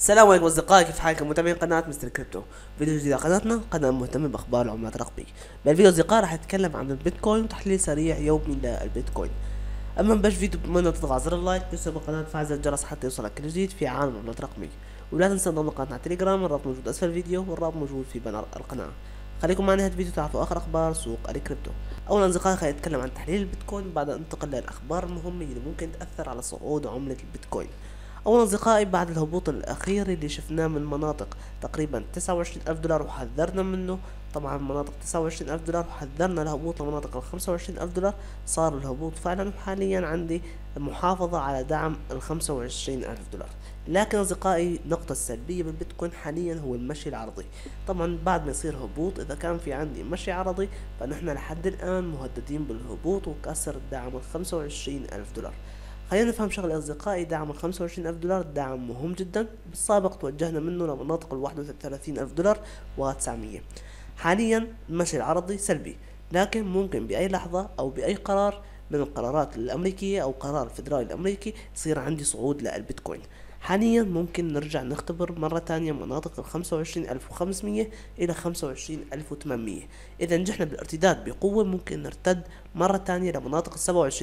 السلام عليكم أصدقائي كيف حالكم؟ متابعين قناة Mister Crypto. فيديو جديد على قناتنا قناة مهتمة بأخبار العملات الرقمية بالفيديو أصدقائي راح نتكلم عن البيتكوين وتحليل سريع يومي للبيتكوين. ما نبلش فيديو بتمنى تضغط على زر ال like تسوي بالقناة وتفعل زر الجرس حتى يوصلك كل جديد في عالم العملات الرقمية ولا تنسى انضم لقناتنا على التليجرام الرابط موجود أسفل الفيديو والرابط موجود في banner القناة. خليكم معنا هذا الفيديو تعرفوا آخر أخبار سوق الكريبتو. اولا أصدقائي خلينا نتكلم عن تحليل البيتكوين بعد أن ننتقل للاخبار المهمة اللي ممكن تأثر على صعود عملة البيتكوين. أولا أصدقائي بعد الهبوط الأخير اللي شفناه من مناطق تقريبا تسعة وعشرين ألف دولار وحذرنا منه. طبعا مناطق تسعة وعشرين ألف دولار وحذرنا الهبوط لمناطق الخمسة وعشرين ألف دولار صار الهبوط فعلا وحاليا عندي محافظة على دعم الخمسة وعشرين ألف دولار. لكن أصدقائي النقطة السلبية بالبيتكوين حاليا هو المشي العرضي. طبعا بعد ما يصير هبوط إذا كان في عندي مشي عرضي فنحن لحد الآن مهددين بالهبوط وكسر دعم الخمسة وعشرين ألف دولار. خلينا نفهم شغلة أصدقائي دعم الخمسة وعشرين ألف دولار دعم مهم جدا. بالسابق توجهنا منه لمناطق الواحد وثلاثين ألف دولار وتسعمية. حاليا المشي العرضي سلبي لكن ممكن بأي لحظة أو بأي قرار من القرارات الأمريكية أو قرار الفدرالي الأمريكي يصير عندي صعود للبيتكوين. حاليا ممكن نرجع نختبر مرة تانية مناطق ألف وخمسمية إلى خمسة وعشرين ألف وثمانمية. إذا نجحنا بالارتداد بقوة ممكن نرتد مرة تانية لمناطق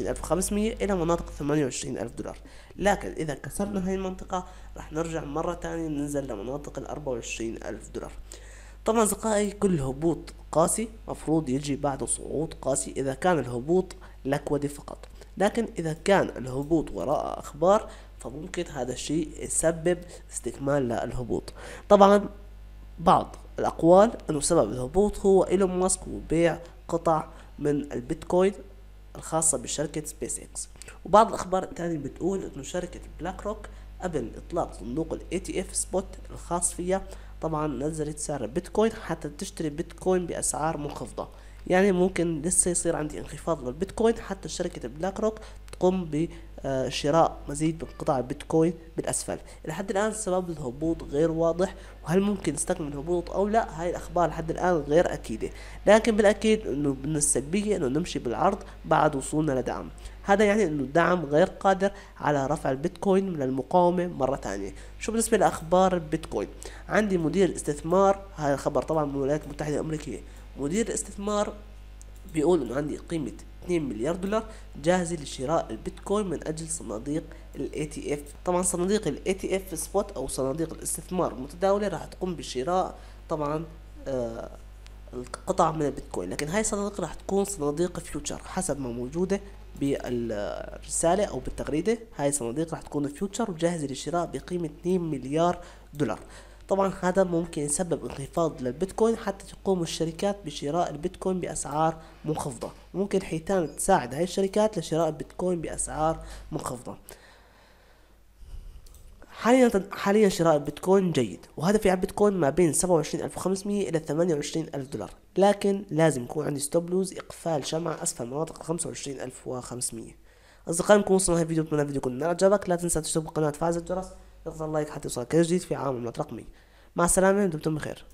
ألف وخمسمية إلى مناطق ثمانية وعشرين ألف دولار. لكن إذا كسرنا هاي المنطقة راح نرجع مرة تانية ننزل لمناطق وعشرين ألف دولار. طبعا أصدقائي كل هبوط قاسي مفروض يجي بعده صعود قاسي. إذا كان الهبوط لكودي فقط. لكن إذا كان الهبوط وراء أخبار فممكن هذا الشيء يسبب استكمال للهبوط. طبعا بعض الأقوال أنه سبب الهبوط هو إيلون ماسك وبيع قطع من البيتكوين الخاصة بشركة سبيس إكس وبعض الأخبار التانية بتقول أنه شركة BlackRock قبل إطلاق صندوق ال ETF spot الخاص فيها طبعا نزلت سعر البيتكوين حتى تشتري بيتكوين بأسعار منخفضة. يعني ممكن لسه يصير عندي انخفاض بالبيتكوين حتى شركة BlackRock تقوم بشراء مزيد من قطع البيتكوين بالأسفل. لحد الآن سبب الهبوط غير واضح وهل ممكن نستكمل الهبوط أو لا؟ هاي الأخبار لحد الآن غير أكيدة. لكن بالأكيد أنه من السلبية أنه نمشي بالعرض بعد وصولنا لدعم. هذا يعني إنه الدعم غير قادر على رفع البيتكوين من المقاومة مرة ثانية. شو بالنسبة لأخبار البيتكوين؟ عندي مدير استثمار هذا الخبر طبعا من الولايات المتحدة الأمريكية. مدير الاستثمار بيقول إنه عندي قيمة 2 مليار دولار جاهزة لشراء البيتكوين من أجل صناديق ال ETF طبعا صناديق ال ETF spot أو صناديق الاستثمار المتداولة راح تقوم بشراء طبعا آه القطع من البيتكوين. لكن هاي الصناديق راح تكون صناديق future حسب ما موجودة بالرسالة أو بالتغريدة. هاي الصناديق راح تكون future وجاهزة للشراء بقيمة 2 مليار دولار. طبعا هذا ممكن يسبب انخفاض للبيتكوين حتى تقوم الشركات بشراء البيتكوين بأسعار منخفضة. ممكن حيتان تساعد هاي الشركات لشراء البيتكوين بأسعار منخفضة. حاليا حاليا شراء البيتكوين جيد وهذا في البيتكوين ما بين سبعة وعشرين ألف وخمسمية إلى ثمانية وعشرين ألف دولار. لكن لازم يكون عندي stop loss إقفال شمعة أسفل مناطق خمسة وعشرين ألف وخمسمية. أصدقائي نكون وصلنا الفيديو بتمنى الفيديو يكون عجبك لا تنسى تشترك بالقناة وتفعل الجرس. اضغط لايك حتى يوصلك جديد في عالم الرقمي مع السلامة دمتم بخير.